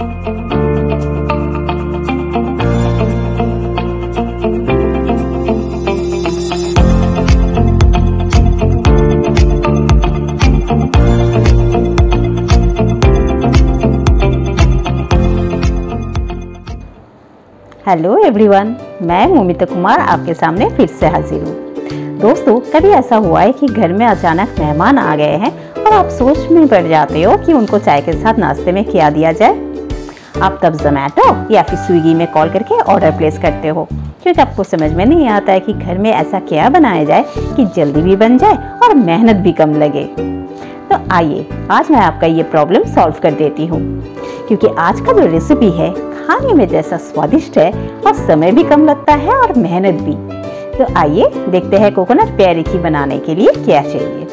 Hello everyone मैं मोमिता कुमार, आपके सामने फिर से हाजिर हूँ। दोस्तों, कभी ऐसा हुआ है कि घर में अचानक मेहमान आ गए हैं और आप सोच में पड़ जाते हो कि उनको चाय के साथ नाश्ते में क्या दिया जाए? आप तब जोमेटो या फिर स्विगी में कॉल करके ऑर्डर प्लेस करते हो। क्योंकि आपको समझ में नहीं आता है कि घर में ऐसा क्या बनाया जाए कि जल्दी भी बन जाए और मेहनत भी कम लगे। तो आइए, आज मैं आपका ये प्रॉब्लम सॉल्व कर देती हूँ। क्योंकि आज का जो रेसिपी है, खाने में जैसा स्वादिष्ट है और समय भी कम लगता है और मेहनत भी। तो आइए देखते हैं कोकोनट प्यारी की बनाने के लिए क्या चाहिए।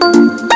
Música